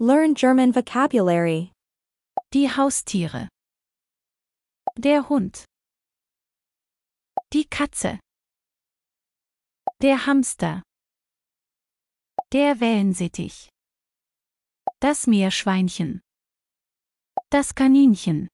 Learn German vocabulary. Die Haustiere. Der Hund. Die Katze. Der Hamster. Der Wellensittich. Das Meerschweinchen. Das Kaninchen.